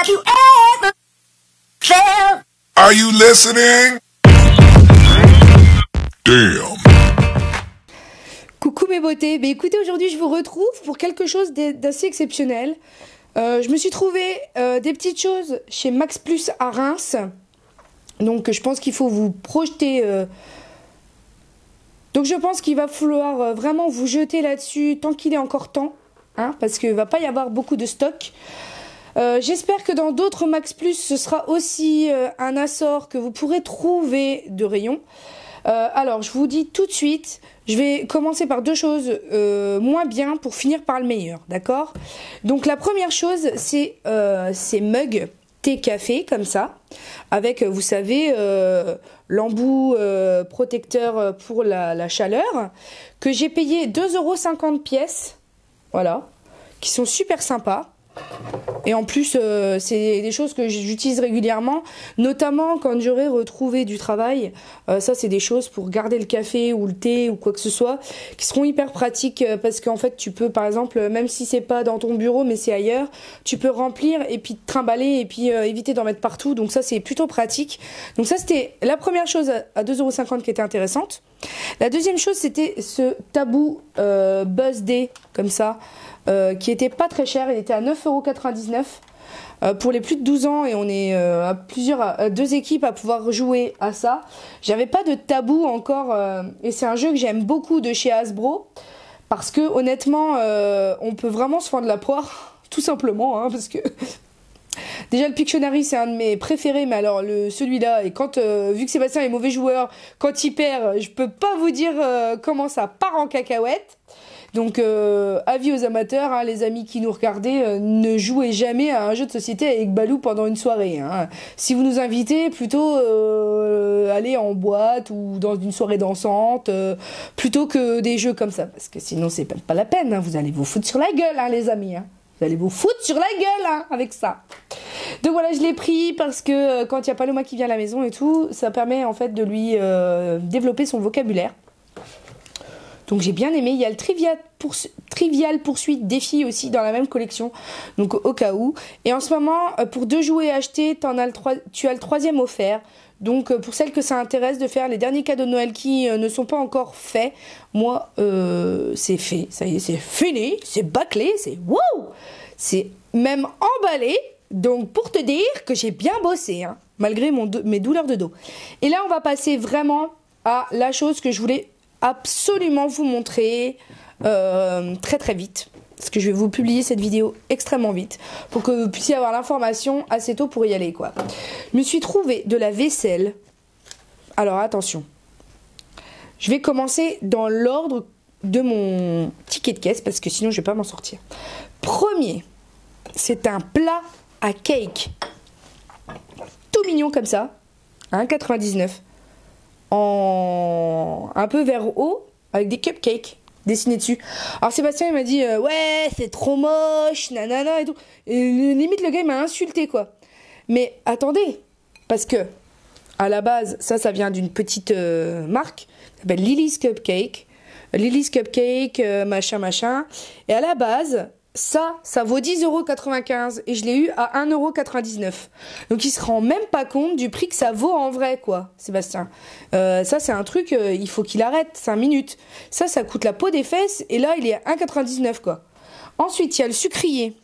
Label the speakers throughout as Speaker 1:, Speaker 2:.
Speaker 1: Have you ever felt?
Speaker 2: Are you listening? Damn.
Speaker 3: Coucou mes beautés, mais écoutez aujourd'hui je vous retrouve pour quelque chose d'assez exceptionnel. Euh, je me suis trouvé euh, des petites choses chez Max Plus à Reims. Donc je pense qu'il faut vous projeter. euh, Donc je pense qu'il va falloir euh, vraiment vous jeter là-dessus tant qu'il est encore temps. Hein, parce qu'il va pas y avoir beaucoup de stock. Euh, J'espère que dans d'autres Max Plus, ce sera aussi euh, un assort que vous pourrez trouver de rayon. Euh, alors, je vous dis tout de suite, je vais commencer par deux choses moins bien pour finir par le meilleur, d'accord? Donc, la première chose, c'est ces mugs thé café comme ça, avec, vous savez, l'embout protecteur pour la, la chaleur, que j'ai payé 2,50€ pièces, voilà, qui sont super sympas. Et en plus, euh, c'est des choses que j'utilise régulièrement, notamment quand j'aurai retrouvé du travail. Euh, ça, c'est des choses pour garder le café ou le thé ou quoi que ce soit, qui seront hyper pratiques euh, parce qu'en fait, tu peux, par exemple, même si c'est pas dans ton bureau, mais c'est ailleurs, tu peux remplir et puis trimballer et puis éviter d'en mettre partout. Donc ça, c'est plutôt pratique. Donc ça, c'était la première chose à 2,50€ qui était intéressante. La deuxième chose, c'était ce tabou euh, Buzz Day, comme ça, euh, qui était pas très cher. Il était à 9,99€ euh, pour les plus de 12 ans et on est euh, à plusieurs, deux équipes à pouvoir jouer à ça. J'avais pas de tabou encore et c'est un jeu que j'aime beaucoup de chez Hasbro parce que honnêtement, on peut vraiment se faire la poire, tout simplement, hein, parce que Déjà le Pictionary c'est un de mes préférés mais alors celui-là et quand euh, vu que Sébastien est mauvais joueur quand il perd je peux pas vous dire euh, comment ça part en cacahuète donc euh, avis aux amateurs hein, les amis qui nous regardaient ne jouez jamais à un jeu de société avec Balou pendant une soirée hein. si vous nous invitez plutôt aller en boîte ou dans une soirée dansante plutôt que des jeux comme ça parce que sinon c'est pas, la peine hein. vous allez vous foutre sur la gueule les amis. Vous allez vous foutre sur la gueule avec ça. Donc voilà, je l'ai pris parce que euh, quand il y a Paloma qui vient à la maison et tout, ça permet en fait de lui euh, développer son vocabulaire. Donc j'ai bien aimé. Il y a le Trivial, Poursu- Trivial Poursuite Défi aussi dans la même collection. Donc au cas où. Et en ce moment, euh, pour deux jouets achetés, tu as le troisième offert. Donc pour celles que ça intéresse de faire les derniers cadeaux de Noël qui ne sont pas encore faits, moi c'est fait. Ça y est, c'est fini, c'est bâclé, c'est wow, c'est même emballé. Donc pour te dire que j'ai bien bossé, hein, malgré mes douleurs de dos. Et là on va passer vraiment à la chose que je voulais absolument vous montrer euh, très très vite. Parce que je vais vous publier cette vidéo extrêmement vite pour que vous puissiez avoir l'information assez tôt pour y aller quoi. Je me suis trouvé de la vaisselle. Alors attention. Je vais commencer dans l'ordre de mon ticket de caisse parce que sinon je vais pas m'en sortir. Premier, c'est un plat à cake. Tout mignon comme ça. 1,99 en un peu vers haut avec des cupcakes dessinés dessus. Alors Sébastien il m'a dit euh, ouais c'est trop moche nanana et tout. Et limite le gars m'a insulté quoi. Mais attendez parce que à la base ça ça vient d'une petite euh, marque Lily's Cupcake. Lily's Cupcake euh, machin machin et à la base ça, ça vaut 10,95€ et je l'ai eu à 1,99€. Donc il se rend même pas compte du prix que ça vaut en vrai, quoi, Sébastien. Euh, ça, c'est un truc, euh, il faut qu'il arrête 5 minutes. Ça, ça coûte la peau des fesses et là, il est à 1,99€, quoi. Ensuite, il y a le sucrier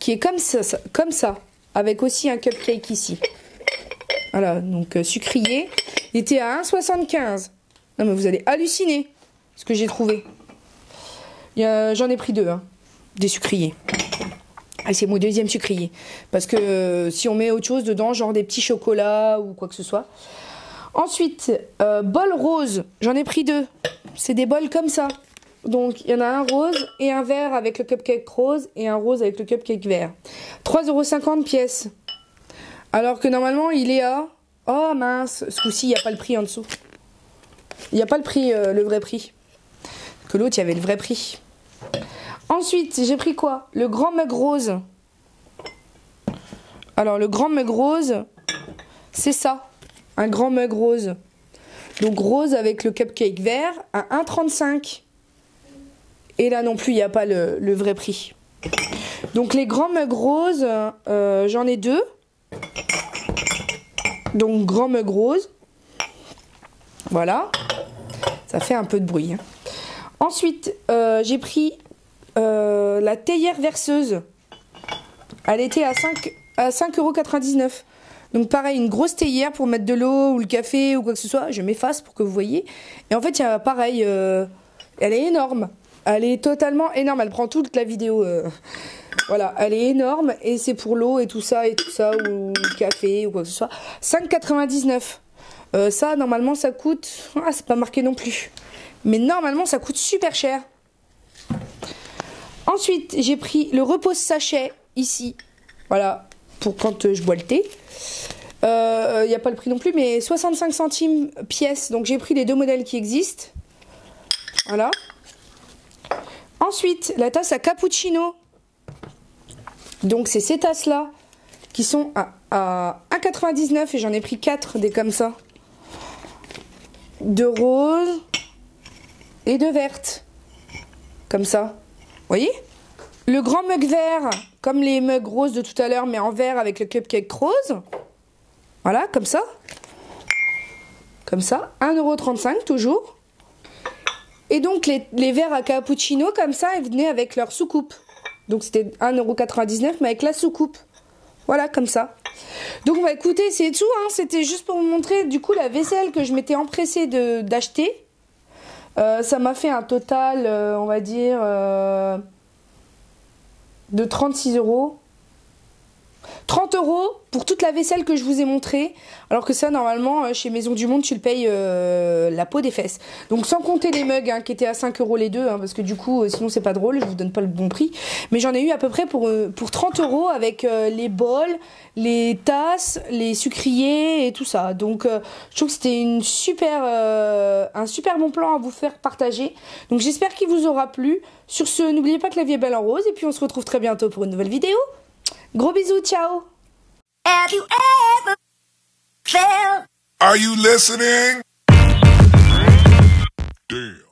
Speaker 3: qui est comme ça, comme ça, avec aussi un cupcake ici. Voilà, donc euh, sucrier. Il était à 1,75€. Non, mais vous allez halluciner ce que j'ai trouvé. J'en ai pris deux, hein, des sucriers. C'est mon deuxième sucrier. Parce que euh, si on met autre chose dedans, genre des petits chocolats ou quoi que ce soit. Ensuite, euh, bol rose. J'en ai pris deux. C'est des bols comme ça. Donc, il y en a un rose et un vert avec le cupcake rose et un rose avec le cupcake vert. 3,50€ pièce. Alors que normalement, il est à... Oh mince, ce coup-ci, il n'y a pas le prix en dessous. Il n'y a pas le prix, euh, le vrai prix. Que l'autre, il y avait le vrai prix. Ensuite, j'ai pris quoi? Le grand mug rose. Alors, le grand mug rose, c'est ça. Un grand mug rose. Donc, rose avec le cupcake vert à 1,35. Et là non plus, il n'y a pas le, vrai prix. Donc les grands mugs roses, euh, j'en ai deux. Donc grand mug rose. Voilà. Ça fait un peu de bruit. hein. Ensuite, euh, j'ai pris euh, la théière verseuse. Elle était à 5 à 5,99€. Donc pareil, une grosse théière pour mettre de l'eau ou le café ou quoi que ce soit. Je m'efface pour que vous voyez. Et en fait, il y a pareil, euh, elle est énorme. Elle est totalement énorme. Elle prend toute la vidéo. Voilà, elle est énorme et c'est pour l'eau et tout ça et tout ça ou le café ou quoi que ce soit. 5,99. Euh, ça, normalement, ça coûte. Ah, c'est pas marqué non plus. Mais normalement, ça coûte super cher. Ensuite, j'ai pris le repose sachet ici. Voilà, pour quand euh, je bois le thé. Il n'y a pas le prix non plus, mais 65 centimes pièce. Donc j'ai pris les deux modèles qui existent. Voilà. Ensuite, la tasse à cappuccino. Donc c'est ces tasses-là qui sont à, à 1,99 et j'en ai pris 4 des comme ça. De rose et de verte. Comme ça. Vous voyez? Le grand mug vert, comme les mugs roses de tout à l'heure, mais en vert avec le cupcake rose. Voilà, comme ça. Comme ça. 1,35€ toujours. Et donc les, les verres à cappuccino, comme ça, ils venaient avec leur soucoupe. Donc c'était 1,99€ mais avec la soucoupe. Voilà, comme ça. Donc bah écoutez, c'est tout. Hein. C'était juste pour vous montrer du coup la vaisselle que je m'étais empressée d'acheter. Euh, ça m'a fait un total, euh, on va dire, euh, de 36 euros. 30 euros pour toute la vaisselle que je vous ai montrée, alors que ça normalement euh, chez Maison du Monde tu le payes euh, la peau des fesses. Donc sans compter les mugs hein, qui étaient à 5 euros les deux, hein, parce que du coup euh, sinon c'est pas drôle, je vous donne pas le bon prix. Mais j'en ai eu à peu près pour, euh, pour 30 euros avec les bols, les tasses, les sucriers et tout ça. Donc je trouve que c'était une super, un super bon plan à vous faire partager. Donc j'espère qu'il vous aura plu. Sur ce, n'oubliez pas que la vie est belle en rose et puis on se retrouve très bientôt pour une nouvelle vidéo. Gros bisous, ciao
Speaker 1: Have you ever felt
Speaker 2: Are you listening? Damn.